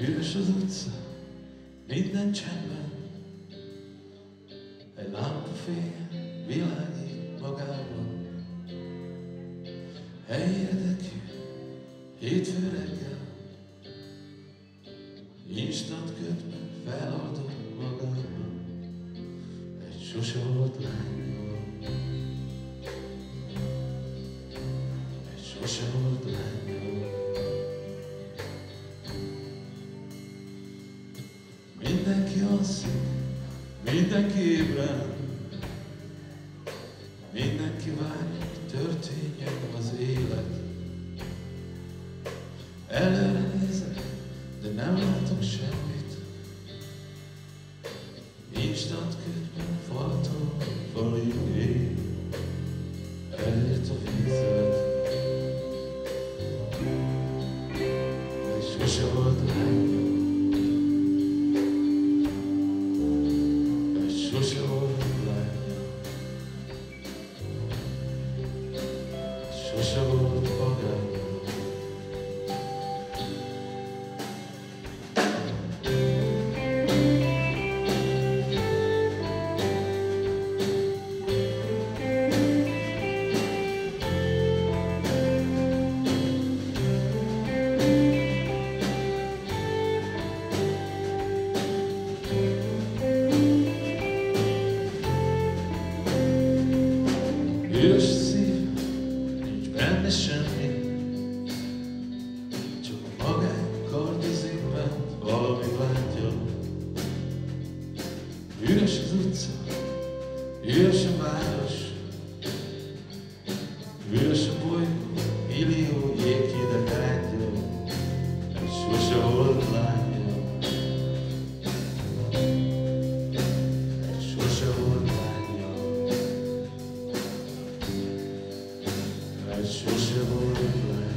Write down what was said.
Üres az utca, minden csendben, egy lámpa fény világít magában. Helyi érdekű, hétfő reggel, instant kötve feladott magában, egy sose volt lányról. Egy sose volt lányról. Alszik, mindenki ébren, mindenki várja, hogy történjen az élet. Előre nézek, de nem látok semmit. Instant ködben Yes. życie Я się masz Wiesz mój Ili u jeki da kandio Słyszę odlanie Słyszę odlanie Słyszę odlanie